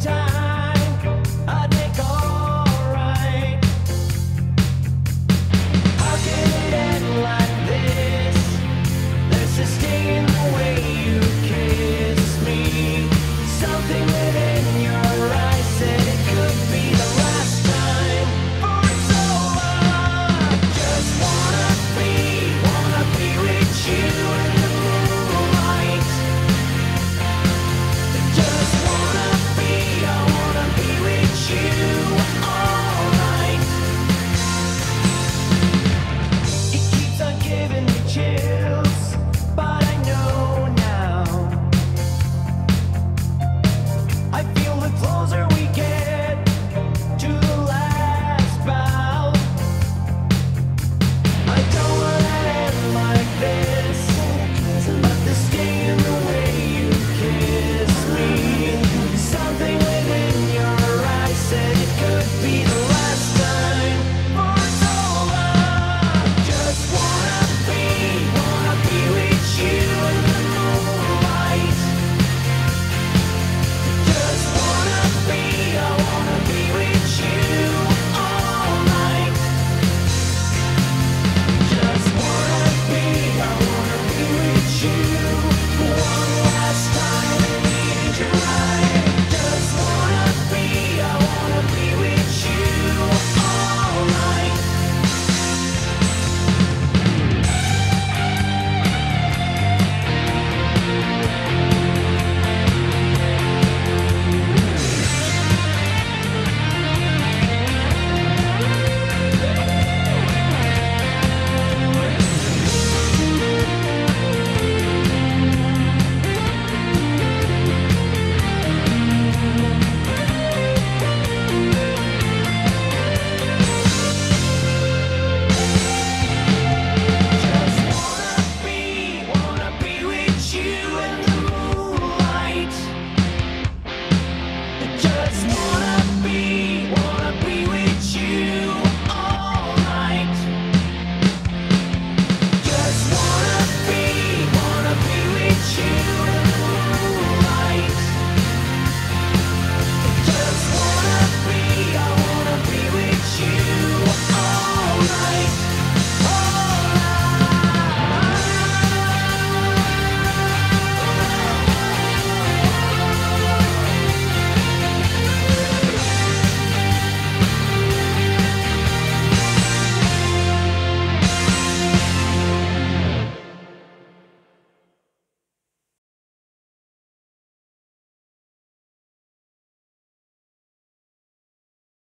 time.